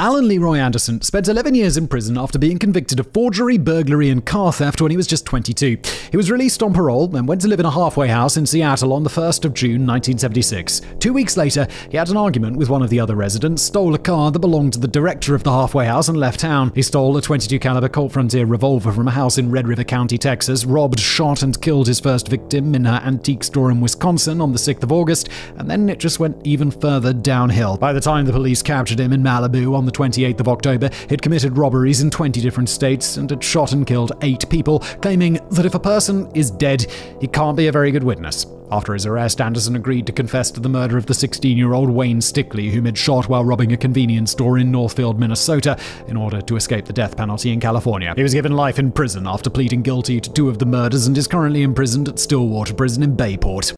Alan Leroy Anderson spent 11 years in prison after being convicted of forgery, burglary, and car theft when he was just 22. He was released on parole and went to live in a halfway house in Seattle on the 1st of June 1976. Two weeks later, he had an argument with one of the other residents, stole a car that belonged to the director of the halfway house, and left town. He stole a 22 caliber Colt Frontier revolver from a house in Red River County, Texas, robbed, shot, and killed his first victim in her antique store in Wisconsin on the 6th of August, and then it just went even further downhill. By the time the police captured him in Malibu on the 28th of October, he'd committed robberies in 20 different states and had shot and killed eight people, claiming that if a person is dead, he can't be a very good witness. After his arrest, Anderson agreed to confess to the murder of the 16 year old Wayne Stickley, whom he'd shot while robbing a convenience store in Northfield, Minnesota, in order to escape the death penalty in California. He was given life in prison after pleading guilty to two of the murders and is currently imprisoned at Stillwater Prison in Bayport.